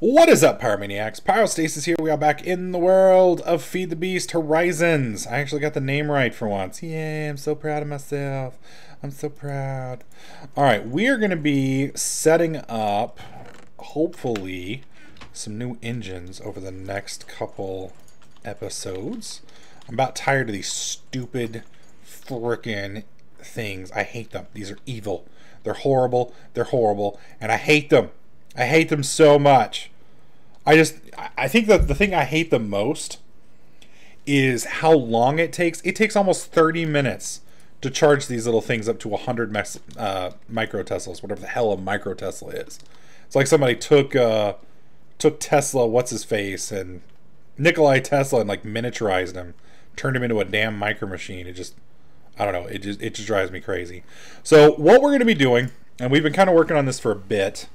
What is up, Pyromaniacs? Pyrostasis here. We are back in the world of Feed the Beast Horizons. I actually got the name right for once. Yay, I'm so proud of myself. I'm so proud. All right, we are going to be setting up, hopefully, some new engines over the next couple episodes. I'm about tired of these stupid frickin' things. I hate them. These are evil. They're horrible. They're horrible. And I hate them. I hate them so much. I just, I think that the thing I hate the most is how long it takes. It takes almost 30 minutes to charge these little things up to 100 mes- uh, micro Teslas, whatever the hell a micro Tesla is. It's like somebody took uh, took Tesla, what's his face, and Nikolai Tesla, and like miniaturized him, turned him into a damn micro machine. It just, I don't know, it just it just drives me crazy. So what we're going to be doing, and we've been kind of working on this for a bit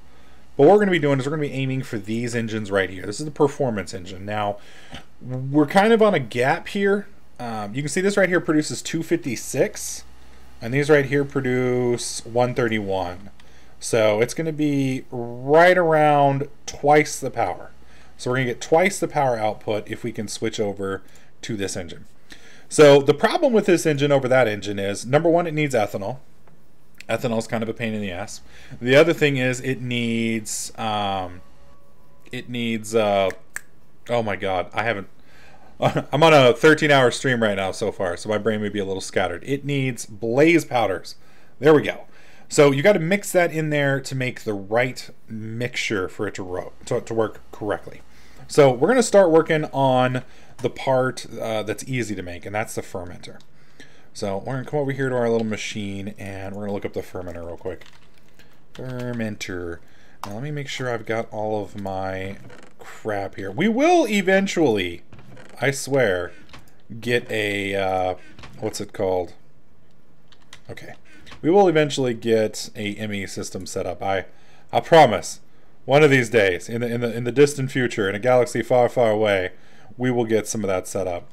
what we're going to be doing is we're going to be aiming for these engines right here. This is the performance engine. Now, we're kind of on a gap here. Um, you can see this right here produces 256, and these right here produce 131. So it's going to be right around twice the power. So we're going to get twice the power output if we can switch over to this engine. So the problem with this engine over that engine is, number one, it needs ethanol. Ethanol is kind of a pain in the ass. The other thing is it needs um, it needs uh, oh my god, I haven't I'm on a 13 hour stream right now so far, so my brain may be a little scattered. It needs blaze powders. There we go. So you got to mix that in there to make the right mixture for it to, ro- to, to work correctly. So we're going to start working on the part uh, that's easy to make, and that's the fermenter. So we're going to come over here to our little machine and we're going to look up the fermenter real quick. Fermenter. Now let me make sure I've got all of my crap here. We will eventually, I swear, get a, uh, what's it called? Okay. We will eventually get a ME system set up. I, I promise. One of these days, in the, in the in the distant future, in a galaxy far, far away, we will get some of that set up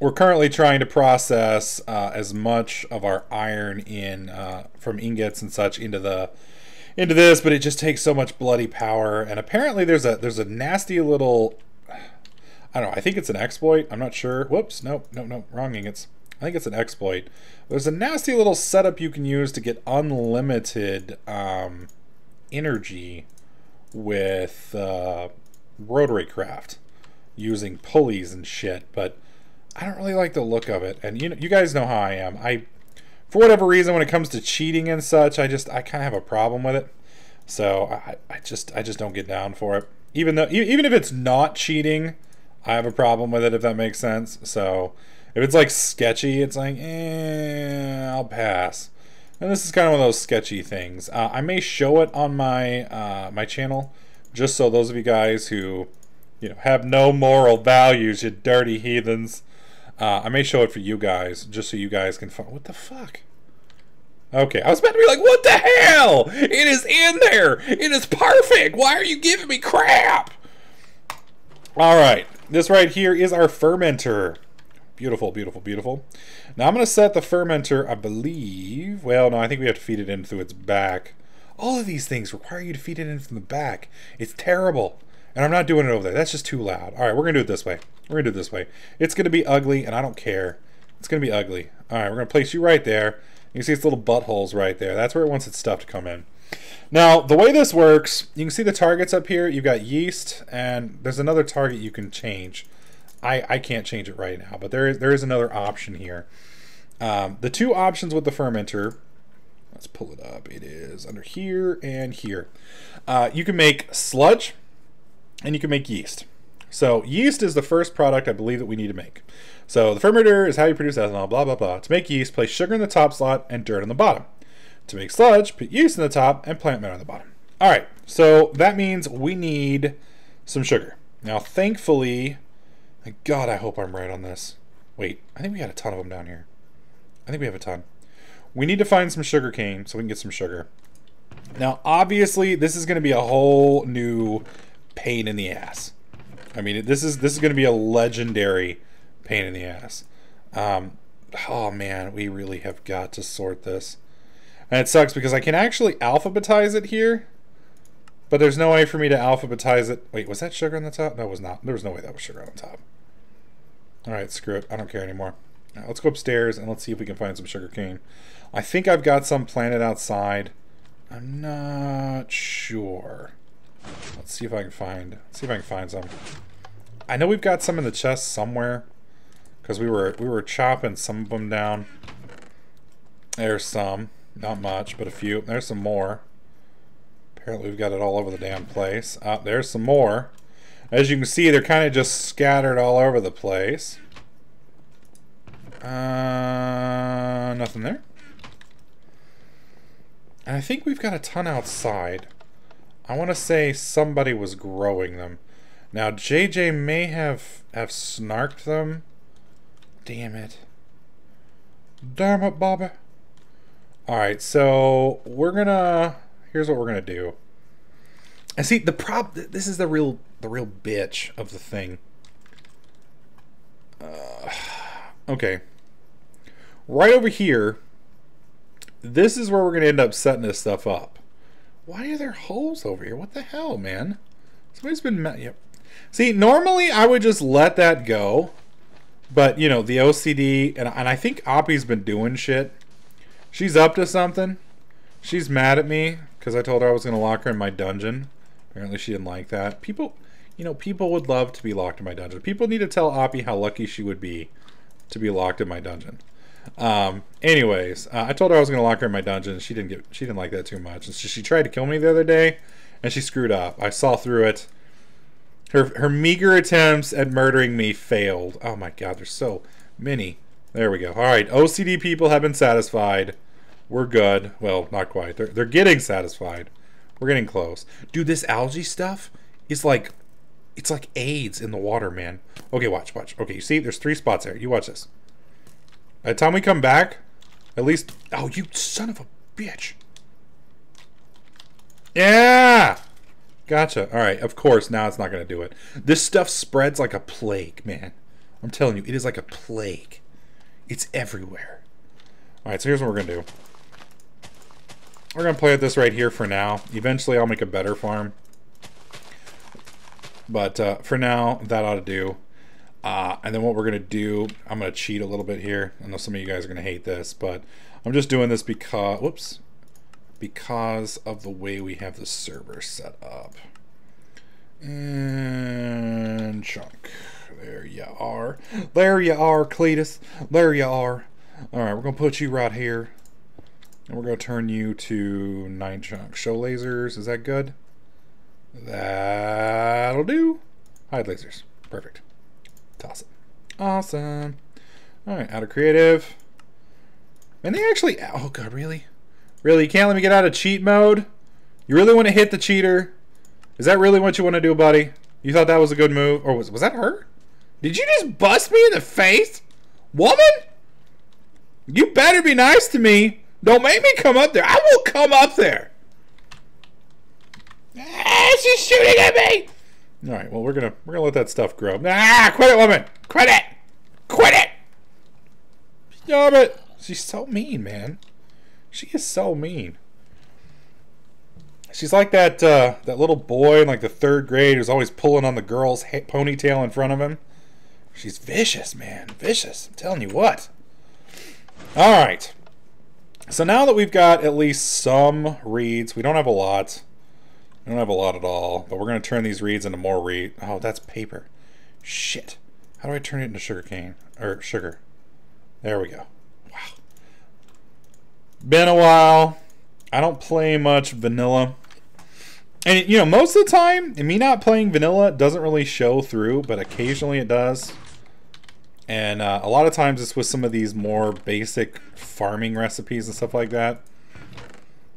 we're currently trying to process uh, as much of our iron in uh, from ingots and such into the into this, but it just takes so much bloody power. And apparently, there's a there's a nasty little I don't know. I think it's an exploit. I'm not sure. Whoops. Nope. No. No. Wrong ingots. I think it's an exploit. There's a nasty little setup you can use to get unlimited um, energy with uh, RotaryCraft using pulleys and shit, but I don't really like the look of it. And you know, you guys know how I am. I, for whatever reason, when it comes to cheating and such, I just I kind of have a problem with it. So I, I just I just don't get down for it. Even though even if it's not cheating, I have a problem with it. If that makes sense. So if it's like sketchy, it's like eh, I'll pass. And this is kind of one of those sketchy things. Uh, I may show it on my uh, my channel, just so those of you guys who, you know, have no moral values, you dirty heathens, uh, I may show it for you guys, just so you guys can find. What the fuck? Okay, I was about to be like, what the hell? It is in there. It is perfect. Why are you giving me crap? All right, this right here is our fermenter. Beautiful, beautiful, beautiful. Now I'm going to set the fermenter, I believe. Well, no, I think we have to feed it in through its back. All of these things require you to feed it in from the back. It's terrible. And I'm not doing it over there. That's just too loud. All right, we're going to do it this way. We're going to do it this way. It's going to be ugly, and I don't care. It's going to be ugly. All right, we're going to place you right there. You see its little buttholes right there. That's where it wants its stuff to come in. Now, the way this works, you can see the targets up here. You've got yeast, and there's another target you can change. I, I can't change it right now, but there is, there is another option here. Um, the two options with the fermenter, let's pull it up. It is under here and here. Uh, you can make sludge, and you can make yeast. So yeast is the first product I believe that we need to make. So the fermenter is how you produce ethanol, blah, blah, blah. To make yeast, place sugar in the top slot and dirt on the bottom. To make sludge, put yeast in the top and plant matter on the bottom. All right, so that means we need some sugar. Now, thankfully, God, I hope I'm right on this. Wait, I think we had a ton of them down here. I think we have a ton. We need to find some sugar cane so we can get some sugar. Now, obviously, this is going to be a whole new pain in the ass. I mean, this is this is going to be a legendary pain in the ass. Um, oh man, we really have got to sort this. And it sucks because I can actually alphabetize it here. But there's no way for me to alphabetize it. Wait, was that sugar on the top? No, it was not. There was no way that was sugar on the top. Alright, screw it. I don't care anymore. Right, let's go upstairs and let's see if we can find some sugar cane. I think I've got some planted outside. I'm not sure. Let's see if I can find see if I can find some. I know we've got some in the chest somewhere. Because we were we were chopping some of them down. There's some. Not much, but a few. There's some more. Apparently we've got it all over the damn place. Uh, there's some more. As you can see, they're kind of just scattered all over the place. Uh, nothing there. And I think we've got a ton outside. I want to say somebody was growing them. Now, JJ may have, have snarked them. Damn it. Damn it, Bobby. Alright, so we're gonna... Here's what we're gonna do. And see, the prob... This is the real the real bitch of the thing. Uh, okay. Right over here, this is where we're going to end up setting this stuff up. Why are there holes over here? What the hell, man? Somebody's been... Yep. See, normally I would just let that go. But, you know, the OCD... And, and I think Oppie's been doing shit. She's up to something. She's mad at me because I told her I was going to lock her in my dungeon. Apparently she didn't like that. People, you know, people would love to be locked in my dungeon. People need to tell Oppie how lucky she would be to be locked in my dungeon. Um, anyways, uh, I told her I was going to lock her in my dungeon. She didn't get, she didn't like that too much. And so she tried to kill me the other day, and she screwed up. I saw through it. Her her meager attempts at murdering me failed. Oh my god, there's so many. There we go. All right, OCD people have been satisfied. We're good. Well, not quite. They're they're getting satisfied. We're getting close. Dude, this algae stuff is like it's like AIDS in the water, man. Okay, watch, watch. Okay, you see, there's three spots there. You watch this. By the time we come back, at least... Oh, you son of a bitch. Yeah! Gotcha. All right, of course, now it's not going to do it. This stuff spreads like a plague, man. I'm telling you, it is like a plague. It's everywhere. All right, so here's what we're going to do. We're going to play with this right here for now. Eventually, I'll make a better farm. But uh, for now, that ought to do. Uh, and then what we're going to do, I'm going to cheat a little bit here. I know some of you guys are going to hate this, but I'm just doing this because, whoops, because of the way we have the server set up. And chunk. There you are. There you are, Cletus. There you are. All right, we're going to put you right here. And we're going to turn you to 9 chunk. Show lasers. Is that good? That'll do. Hide lasers. Perfect. Toss it. Awesome. Alright, out of creative. And they actually... Oh, God, really? Really? You can't let me get out of cheat mode? You really want to hit the cheater? Is that really what you want to do, buddy? You thought that was a good move? Or was, was that her? Did you just bust me in the face? Woman? You better be nice to me. Don't make me come up there. I will come up there. Ah, she's shooting at me. All right. Well, we're gonna we're gonna let that stuff grow. Ah, quit it, woman. Quit it. Quit it. Stop it. She's so mean, man. She is so mean. She's like that uh, that little boy in like the third grade who's always pulling on the girl's ponytail in front of him. She's vicious, man. Vicious. I'm telling you what. All right. So now that we've got at least some reeds, we don't have a lot. We don't have a lot at all, but we're going to turn these reeds into more reed. Oh, that's paper. Shit. How do I turn it into sugar cane? Or sugar. There we go. Been a while. I don't play much vanilla. And, you know, most of the time, me not playing vanilla doesn't really show through, but occasionally it does. And uh, a lot of times it's with some of these more basic farming recipes and stuff like that.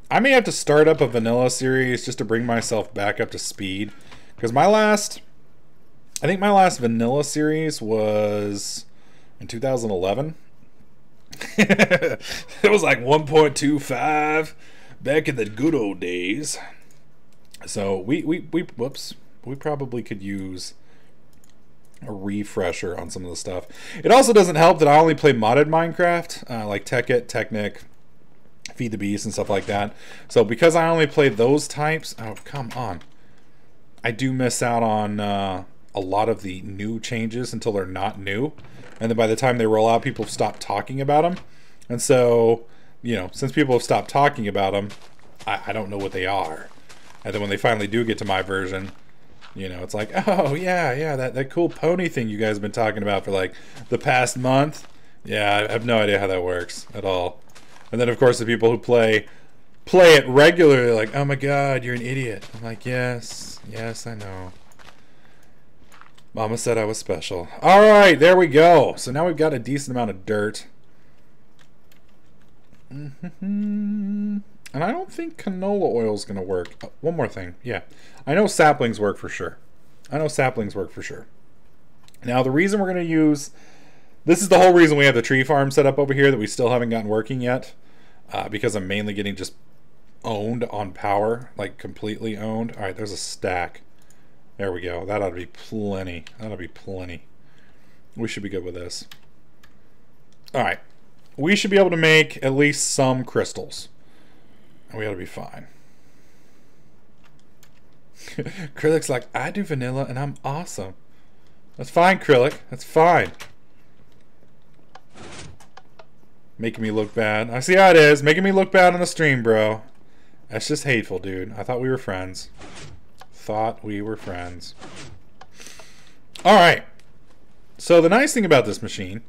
I may have to start up a vanilla series just to bring myself back up to speed. Because my last, I think my last vanilla series was in 2011. it was like 1.25 back in the good old days. So we, we, we, whoops, we probably could use a refresher on some of the stuff. It also doesn't help that I only play modded Minecraft, uh, like Tekkit, Technic, Feed the Beast and stuff like that. So because I only play those types, oh come on, I do miss out on uh, a lot of the new changes until they're not new, and then by the time they roll out, people have stopped talking about them, and so you know since people have stopped talking about them, I, I don't know what they are, and then when they finally do get to my version. You know, it's like, oh yeah, yeah, that, that cool pony thing you guys have been talking about for like the past month. Yeah, I have no idea how that works at all. And then of course the people who play play it regularly like, "Oh my god, you're an idiot." I'm like, "Yes, yes, I know." Mama said I was special. All right, there we go. So now we've got a decent amount of dirt. And I don't think canola oil is going to work. Oh, one more thing. Yeah. I know saplings work for sure. I know saplings work for sure. Now, the reason we're going to use... This is the whole reason we have the tree farm set up over here that we still haven't gotten working yet. Uh, because I'm mainly getting just owned on power. Like, completely owned. All right, there's a stack. There we go. That ought to be plenty. That ought to be plenty. We should be good with this. All right. We should be able to make at least some crystals. And we ought to be fine. Krillic's like, I do vanilla and I'm awesome. That's fine, Krillic. That's fine. Making me look bad. I see how it is. Making me look bad on the stream, bro. That's just hateful, dude. I thought we were friends. Thought we were friends. Alright. So the nice thing about this machine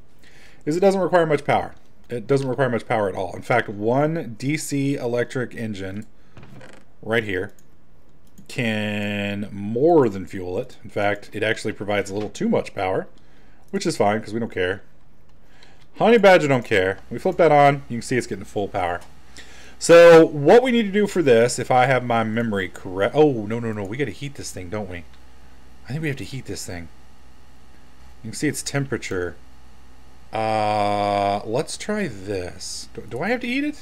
is it doesn't require much power. It doesn't require much power at all. In fact, one DC electric engine right here can more than fuel it. In fact, it actually provides a little too much power, which is fine because we don't care. Honey Badger don't care. We flip that on, you can see it's getting full power. So what we need to do for this, if I have my memory correct... Oh, no, no, no. We got to heat this thing, don't we? I think we have to heat this thing. You can see its temperature. Uh, let's try this. Do, do I have to eat it?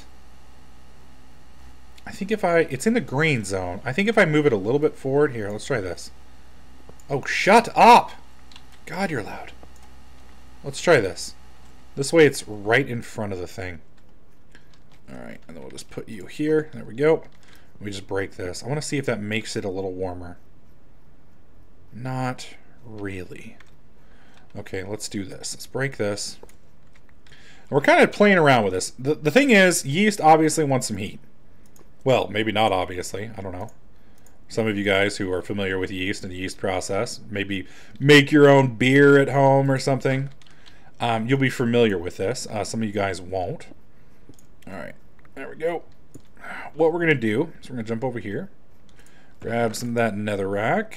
I think if I... It's in the green zone. I think if I move it a little bit forward... Here, let's try this. Oh, shut up! God, you're loud. Let's try this. This way it's right in front of the thing. Alright, and then we'll just put you here. There we go. We just break this. I want to see if that makes it a little warmer. Not really. Okay, let's do this. Let's break this. And we're kind of playing around with this. The, the thing is, yeast obviously wants some heat. Well, maybe not obviously. I don't know. Some of you guys who are familiar with yeast and the yeast process, maybe make your own beer at home or something. Um, you'll be familiar with this. Uh, some of you guys won't. All right, there we go. What we're going to do is we're going to jump over here, grab some of that netherrack,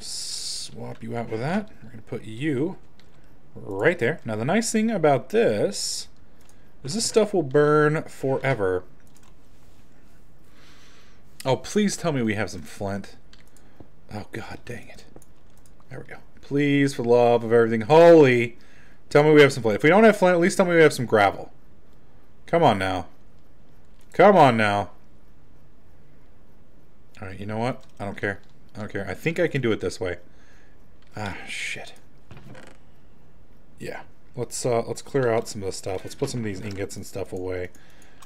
swap you out with that. We're going to put you right there. Now the nice thing about this is this stuff will burn forever. Oh, please tell me we have some flint. Oh, god dang it. There we go. Please, for the love of everything holy, tell me we have some flint. If we don't have flint, at least tell me we have some gravel. Come on now. Come on now. Alright, you know what? I don't care. I don't care. I think I can do it this way. Ah, shit. Yeah. Let's uh, let's clear out some of the stuff. Let's put some of these ingots and stuff away.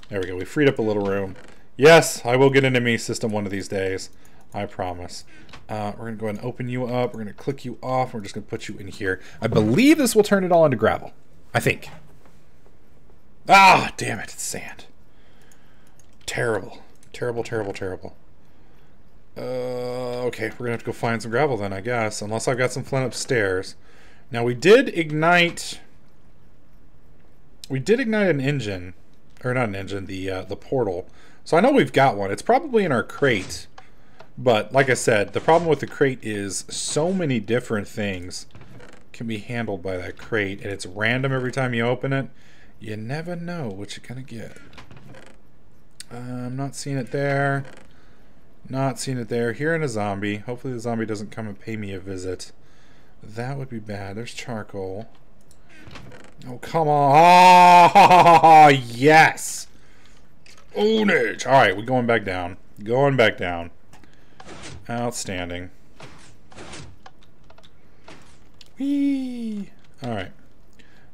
There we go. We freed up a little room. Yes, I will get into me system one of these days. I promise. Uh, we're going to go ahead and open you up. We're going to click you off. We're just going to put you in here. I believe this will turn it all into gravel. I think. Ah, damn it. It's sand. Terrible. Terrible, terrible, terrible. Uh, okay, we're to have to go find some gravel then, I guess. Unless I've got some flint upstairs. Now, we did ignite... We did ignite an engine. Or not an engine, the, uh, the portal. So I know we've got one. It's probably in our crate. But, like I said, the problem with the crate is so many different things can be handled by that crate. And it's random every time you open it. You never know what you're going to get. I'm not seeing it there. Not seeing it there. Here in a zombie. Hopefully the zombie doesn't come and pay me a visit. That would be bad. There's charcoal. Oh, come on. Oh, yes. Ownage. All right, we're going back down. Going back down. Outstanding. Whee. All right.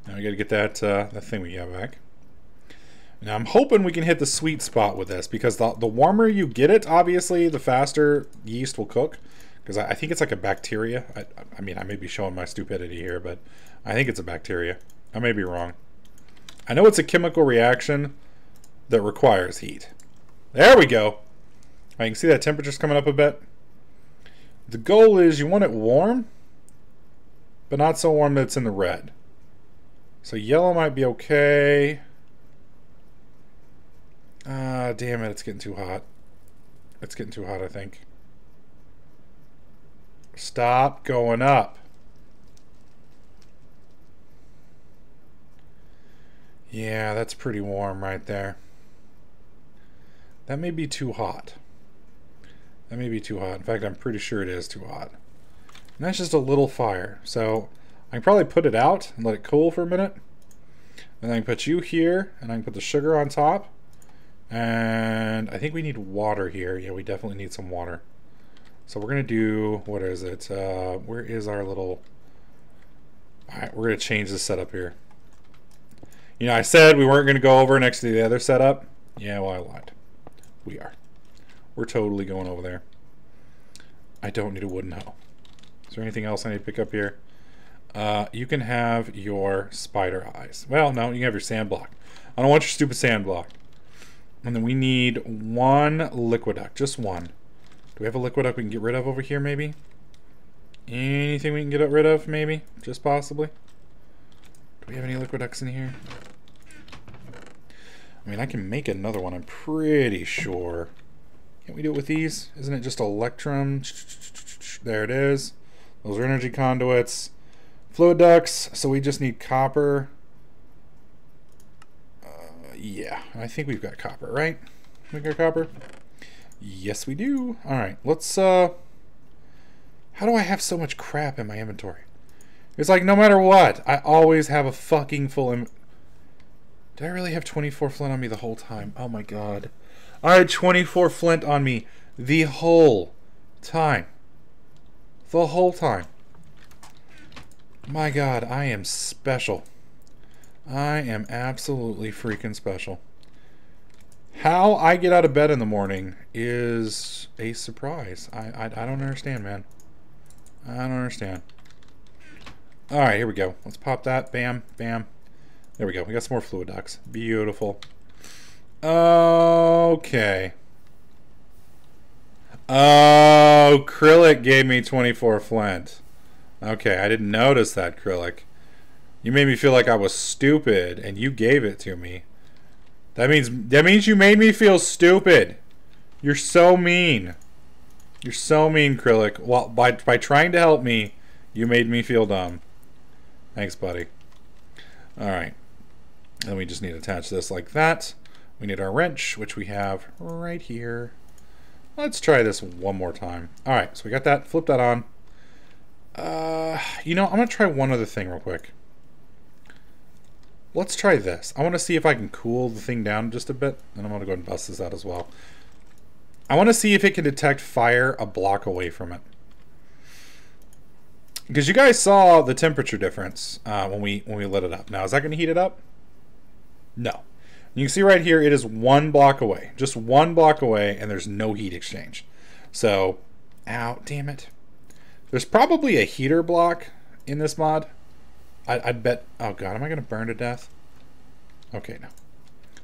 Now we got to get that uh, that thing we got back. Now I'm hoping we can hit the sweet spot with this because the, the warmer you get it, obviously, the faster yeast will cook. Because I, I, think it's like a bacteria. I, I mean, I may be showing my stupidity here, but I think it's a bacteria. I may be wrong. I know it's a chemical reaction that requires heat. There we go. I can see that temperature's coming up a bit. The goal is you want it warm, but not so warm that it's in the red. So yellow might be okay. Ah, uh, damn it, it's getting too hot. It's getting too hot, I think. Stop going up. Yeah, that's pretty warm right there. That may be too hot. That may be too hot. In fact, I'm pretty sure it is too hot. And that's just a little fire. So I can probably put it out and let it cool for a minute. And then I can put you here, and I can put the sugar on top. And I think we need water here. Yeah, we definitely need some water. So we're going to do, what is it? Uh, where is our little... Alright, we're going to change the setup here. You know, I said we weren't going to go over next to the other setup. Yeah, well, I lied. We are. We're totally going over there. I don't need a wooden hoe. Is there anything else I need to pick up here? Uh, you can have your spider eyes. Well, no, you can have your sand block. I don't want your stupid sand block. And then we need one liquiduct, just one. Do we have a liquiduct we can get rid of over here, maybe? Anything we can get rid of, maybe? Just possibly? Do we have any liquiducts in here? I mean, I can make another one, I'm pretty sure. Can't we do it with these? Isn't it just electrum? There it is. Those are energy conduits. Fluid ducts, so we just need copper. Uh, yeah, I think we've got copper, right? We got copper? Yes, we do. All right, let's, uh... How do I have so much crap in my inventory? It's like, no matter what, I always have a fucking full... Im Did I really have 24 flint on me the whole time? Oh my god. I had 24 flint on me the whole time. The whole time. My god, I am special. I am absolutely freaking special. How I get out of bed in the morning is a surprise. I, I, I don't understand, man. I don't understand. Alright, here we go. Let's pop that. Bam, bam. There we go. We got some more fluid ducts. Beautiful. Okay. Oh, Krillic gave me 24 flint. Okay, I didn't notice that, Krillic. You made me feel like I was stupid, and you gave it to me. That means that means you made me feel stupid. You're so mean. You're so mean, Krillic. Well, by by trying to help me, you made me feel dumb. Thanks, buddy. All right. Then we just need to attach this like that. We need our wrench, which we have right here. Let's try this one more time. All right, so we got that. Flip that on. Uh, you know, I'm going to try one other thing real quick. Let's try this. I want to see if I can cool the thing down just a bit. And I'm going to go and bust this out as well. I want to see if it can detect fire a block away from it. Because you guys saw the temperature difference uh, when we when we lit it up. Now, is that going to heat it up? No. You can see right here, it is one block away. Just one block away, and there's no heat exchange. So, ow, damn it. There's probably a heater block in this mod. I, I'd bet... Oh, God. Am I going to burn to death? Okay, no.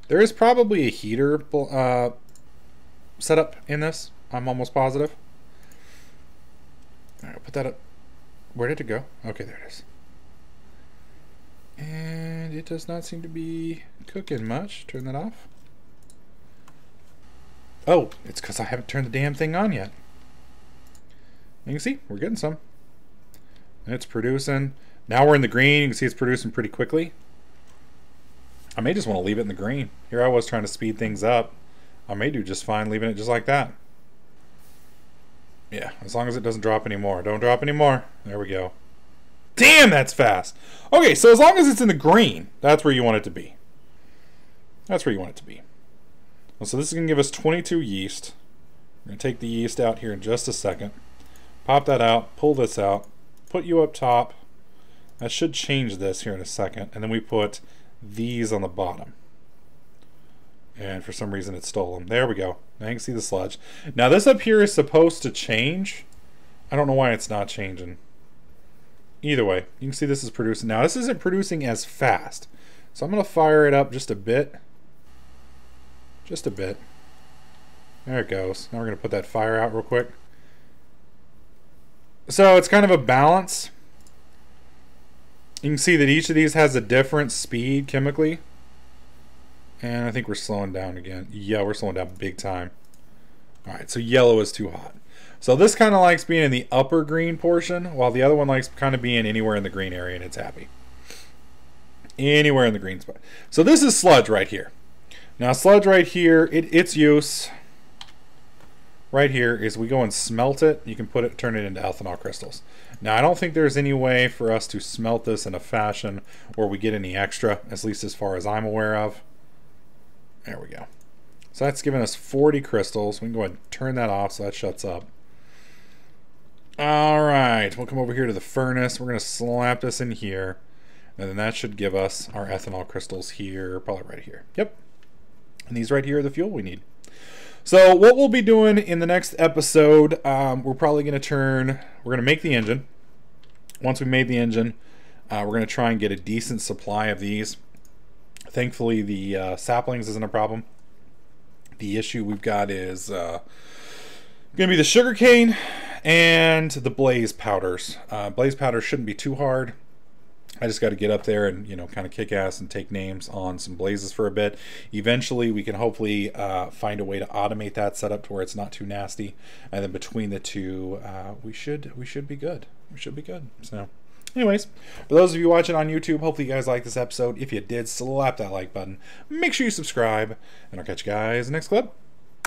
There is probably a heater uh, setup in this. I'm almost positive. All right, put that up. Where did it go? Okay, there it is. And it does not seem to be cooking much. Turn that off. Oh, it's because I haven't turned the damn thing on yet. You can see, we're getting some. And it's producing. Now we're in the green. You can see it's producing pretty quickly. I may just want to leave it in the green. Here I was trying to speed things up. I may do just fine leaving it just like that. Yeah, as long as it doesn't drop anymore. Don't drop anymore. There we go. Damn, that's fast. Okay, so as long as it's in the green, that's where you want it to be. That's where you want it to be. Well, so this is going to give us 22 yeast. We're going to take the yeast out here in just a second. Pop that out, pull this out, put you up top, I should change this here in a second. And then we put these on the bottom. And for some reason it stole them. There we go. Now you can see the sludge. Now this up here is supposed to change. I don't know why it's not changing. Either way, you can see this is producing. Now this isn't producing as fast. So I'm going to fire it up just a bit. Just a bit. There it goes. Now we're going to put that fire out real quick. So it's kind of a balance. You can see that each of these has a different speed chemically. And I think we're slowing down again. Yeah, we're slowing down big time. All right, so yellow is too hot. So this kind of likes being in the upper green portion, while the other one likes kind of being anywhere in the green area, and it's happy. Anywhere in the green spot. So this is sludge right here. Now sludge right here, it, its use right here is we go and smelt it. You can put it, turn it into ethanol crystals. Now I don't think there's any way for us to smelt this in a fashion where we get any extra, at least as far as I'm aware of. There we go. So that's giving us 40 crystals. We can go ahead and turn that off so that shuts up. All right, we'll come over here to the furnace. We're going to slap this in here. And then that should give us our ethanol crystals here, probably right here. Yep. And these right here are the fuel we need. So what we'll be doing in the next episode, um, we're probably going to turn, we're going to make the engine. Once we made the engine, uh, we're going to try and get a decent supply of these. Thankfully, the uh, saplings isn't a problem. The issue we've got is uh, going to be the sugarcane and the blaze powders. Uh, blaze powders shouldn't be too hard. I just got to get up there and you know kind of kick ass and take names on some blazes for a bit. Eventually, we can hopefully uh, find a way to automate that setup to where it's not too nasty, and then between the two, uh, we should we should be good. We should be good. So. Anyways, for those of you watching on YouTube, hopefully you guys like this episode. If you did, slap that like button. Make sure you subscribe, and I'll catch you guys next clip.